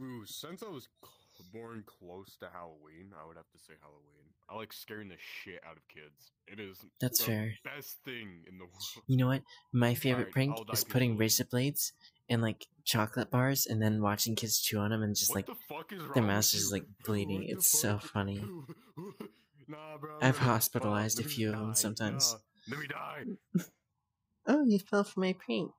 Ooh, since I was born close to Halloween, I would have to say Halloween. I like scaring the shit out of kids. It is That's the fair. best thing in the world. You know what? My favorite right, prank is putting people. razor blades in like chocolate bars and then watching kids chew on them and just what like the fuck is their mouths just like bleeding. What It's so funny. nah, bro. I've hospitalized a few of them sometimes. Nah, let me die. Oh, you fell for my prank.